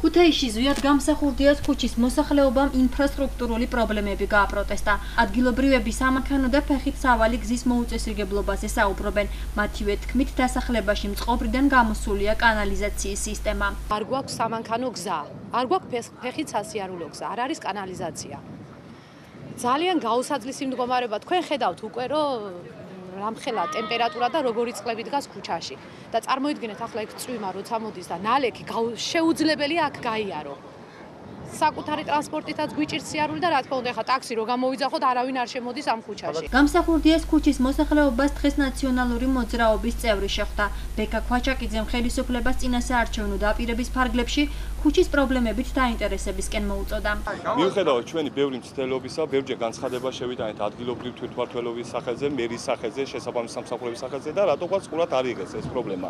ქუთაისში ზვიად გამსახურდიას ქუჩის მოსახლეობამ ინფრასტრუქტურული პრობლემები გააპროტესტა. ადგილობრივები სამანქანო და ფეხით სავალი გზის მოუწესრიგებლობაზე საუბრობენ. მათივე თქმით, დასახლებაში მწყობრიდან გამოსულია კანალიზაციის სისტემა. არ გვაქვს სამანქანო გზა, არ გვაქვს ფეხით სასიარულო გზა, არ არის კანალიზაცია. ძალიან გაუსაძლისი მდგომარეობა. თქვენ ხედავთ უკვე, რომ რამხელა ტემპერატურა და როგორი წყლები დგას ქუჩაში. და წარმოიდგინეთ ახლა ეგ წვიმა როცა მოდის და ნალექი შეუძლებელია აქ გაიარო. საკუთარი ტრანსპორტითაც გვიჭირს სიარული და რა თქმა უნდა ხა ტაქსი რო გამოვიძახოთ არავინ არ შემოდის ამ ქუჩაში. გამსახურდიას ქუჩის მოსახლეობას დღეს ნაციონალური მოძრაობის წევრი შეხვდა. ბეკა ქვაჩაკიძემ ხელისუფლებას წინასაარჩევნო დაპირების ფარგლებში ქუჩის პრობლემებით დაინტერესებისკენ მოუწოდა. მიუხედავად ჩვენი ბევრი მცდელობისა, ბევრჯერ განცხადება შევიტანეთ ადგილობრივ თვითმართველობის სახელზე, მერის სახელზე, შესაბამის სამსახურების სახელზე და რატოღაც ყურად არ იღეს ეს პრობლემა.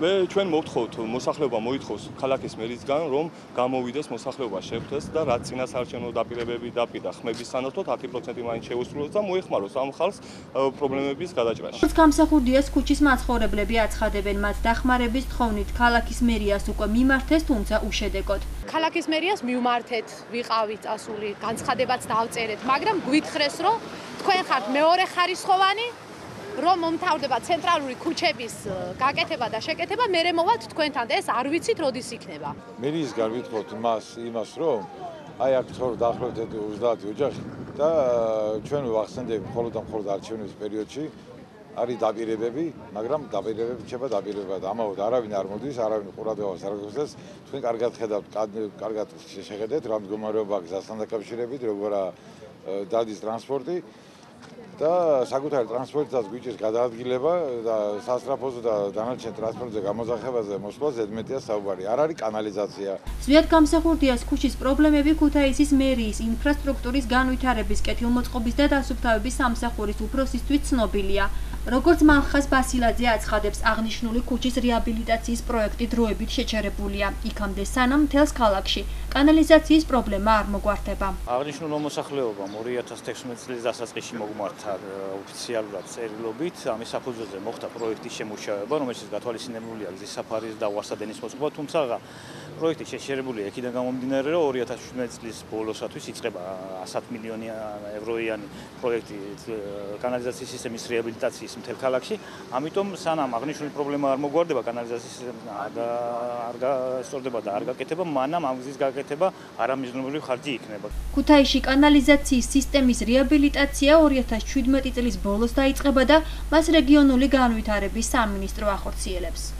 მე ჩვენ მოვთხოვთ მოსახლეობა მოითხოვს ქალაქის მერისგან რომ გამოვიდეს მოსახლეობა შეხვდეს და რაც წინასაარჩევნო დაპირებები დაპირდა ხმების სანაცვლოდ 10% მაინც შეუსრულოს და მოეხმაროს ამ ხალხს პრობლემების გადაჭრაში. გამსახურდიას ქუჩის მაცხოვრებლები აცხადებენ მათ დახმარების თხოვნით ქალაქის მერიას უკვე მიმართეს თუმცა უშედეგოდ. ქალაქის მერიას მივმართეთ, ვიყავით ასული, განცხადებაც დავწერეთ, მაგრამ გვითხრეს რომ თქვენ ხართ მეორე ხარისხოვანი რომ მომთავრდება ცენტრალური ქუჩების გაკეთება და შეკეთება, მე მემოვალთ თქვენთან და ეს არ ვიცით როდის იქნება. მე ის გარვითხოვთ იმას, იმას რომ აი აქ თორ დაახლოებით 30 ოჯახი და ჩვენ ვახსენდები მხოლოდ და მხოლოდ არჩევნების პერიოდში არის დაპირებები, მაგრამ დაპირებები შეება დაპირება და ამაოდ არავინ არ მოდის, არავინ ყურადღებას არ გასცეს. თქვენ კარგად ხედავთ, კარგად შეხედეთ რა მდგომარეობა გზასთან დაკავშირებით, როგორა დადის ტრანსპორტი. და საკუთარი ტრანსპორტსაც გვიჭირს გადაადგილება და სასტრაფოზე და დანარჩენ ტრანსპორტზე გამოძახებაზე მოსვლა ზედმეტია საუბარი. არ არის კანალიზაცია. ზვიად გამსახურდიას ქუჩის პრობლემები ქუთაისის მერიის ინფრასტრუქტურის განვითარების კეთილმოწყობის და დასუფთავების სამსახურის უფროსისთვის ცნობილია. როგორც მალხას ბასილაძე აცხადებს, აღნიშნული ქუჩის რეაბილიტაციის პროექტი დროებით შეჩერებულია. იქამდე სანამ თელს ქალაქში კანალიზაციის პრობლემა არ მოგვართება. აღნიშნულ მოსახლეობამ 2016 წლის დასაწყისში მოგმართა ოფიციალურად წერილობით, ამის საფუძველზე მოხდა პროექტის შემუშავება, რომელშიც გათვალისწინებულია გზის საფარის და ვარსადენის მოწყობა, თუმცა პროექტი შეშერებულია იქიდან გამომდინარე, რომ 2017 წლის ბოლოსთვის იწყება 100 მილიონი ევროიანი პროექტი კანალიზაციის სისტემის რეაბილიტაციის მთელ ქალაქში. ამიტომ სანამ აღნიშნული პრობლემა არ მოგვარდება კანალიზაციის არ გასწორდება და არ გაკეთება, მანამ ამ გზის გაკეთება არამიზნობრივი ხარჯი იქნება. ქუთაისში კანალიზაციის სისტემის რეაბილიტაცია 2017 წლის ბოლოს დაიწყება და მას რეგიონული განვითარების სამინისტრო ახორციელებს.